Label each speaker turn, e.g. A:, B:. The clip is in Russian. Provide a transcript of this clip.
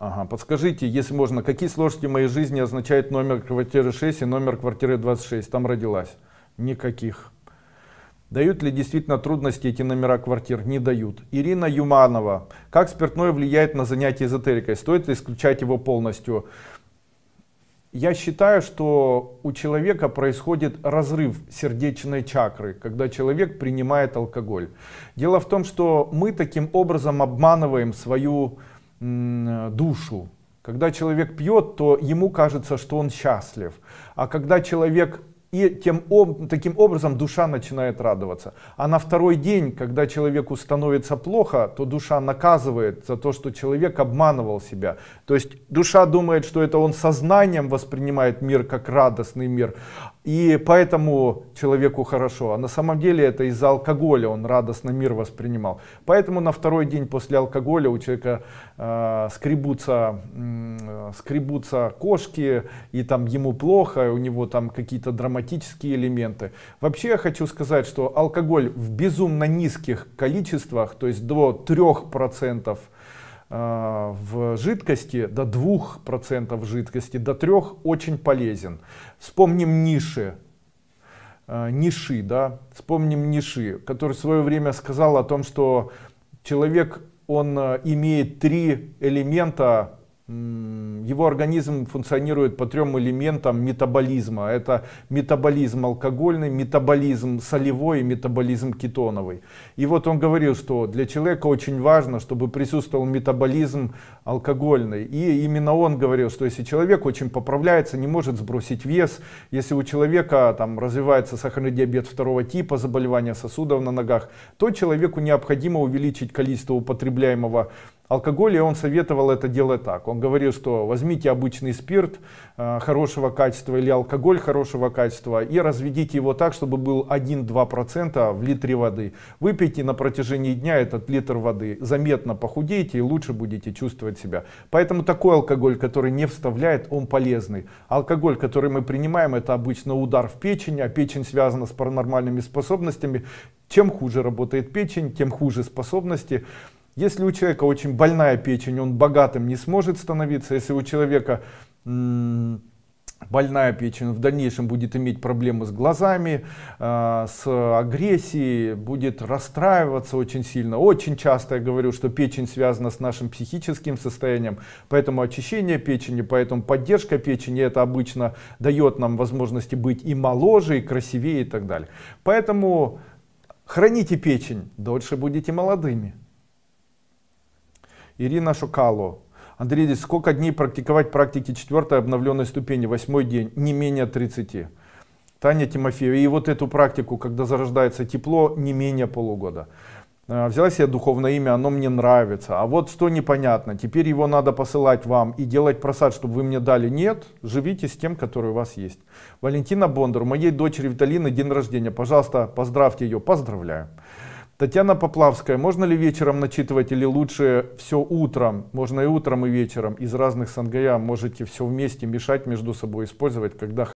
A: Ага. Подскажите, если можно, какие сложности в моей жизни означает номер квартиры 6 и номер квартиры 26? Там родилась. Никаких. Дают ли действительно трудности эти номера квартир? Не дают. Ирина Юманова. Как спиртное влияет на занятие эзотерикой? Стоит ли исключать его полностью? Я считаю, что у человека происходит разрыв сердечной чакры, когда человек принимает алкоголь. Дело в том, что мы таким образом обманываем свою душу. Когда человек пьет, то ему кажется, что он счастлив. А когда человек и тем, таким образом душа начинает радоваться. А на второй день, когда человеку становится плохо, то душа наказывает за то, что человек обманывал себя. То есть душа думает, что это он сознанием воспринимает мир как радостный мир. И поэтому человеку хорошо. А на самом деле это из-за алкоголя он радостно мир воспринимал. Поэтому на второй день после алкоголя у человека э, скребутся, э, скребутся кошки, и там ему плохо, у него там какие-то драматические элементы. Вообще я хочу сказать, что алкоголь в безумно низких количествах, то есть до 3% Э, в жидкости до 2% жидкости, до 3% очень полезен. Вспомним ниши. Э, ниши, да, вспомним ниши, который в свое время сказал о том, что человек, он э, имеет три элемента его организм функционирует по трем элементам метаболизма. Это метаболизм алкогольный, метаболизм солевой и метаболизм кетоновый. И вот он говорил, что для человека очень важно, чтобы присутствовал метаболизм алкогольный. И именно он говорил, что если человек очень поправляется, не может сбросить вес, если у человека там, развивается сахарный диабет второго типа, заболевания сосудов на ногах, то человеку необходимо увеличить количество употребляемого алкоголя. И он советовал это делать так. Он говорил, что возьмите обычный спирт э, хорошего качества или алкоголь хорошего качества и разведите его так, чтобы был 1-2% в литре воды. Выпейте на протяжении дня этот литр воды. Заметно похудеете и лучше будете чувствовать себя. Поэтому такой алкоголь, который не вставляет, он полезный. Алкоголь, который мы принимаем, это обычно удар в печень, а печень связана с паранормальными способностями. Чем хуже работает печень, тем хуже способности. Если у человека очень больная печень, он богатым не сможет становиться. Если у человека больная печень в дальнейшем будет иметь проблемы с глазами, э, с агрессией, будет расстраиваться очень сильно. Очень часто я говорю, что печень связана с нашим психическим состоянием, поэтому очищение печени, поэтому поддержка печени, это обычно дает нам возможности быть и моложе, и красивее и так далее. Поэтому храните печень, дольше будете молодыми. Ирина Шукало. Андрей, здесь сколько дней практиковать практики четвертой обновленной ступени, восьмой день, не менее 30. Таня Тимофеева. И вот эту практику, когда зарождается тепло, не менее полугода. А, взяла себе духовное имя, оно мне нравится. А вот что непонятно, теперь его надо посылать вам и делать просад, чтобы вы мне дали. Нет, живите с тем, который у вас есть. Валентина Бондар, моей дочери Виталины день рождения. Пожалуйста, поздравьте ее. Поздравляю. Татьяна Поплавская, можно ли вечером начитывать или лучше все утром? Можно и утром, и вечером. Из разных сангая можете все вместе мешать между собой, использовать, когда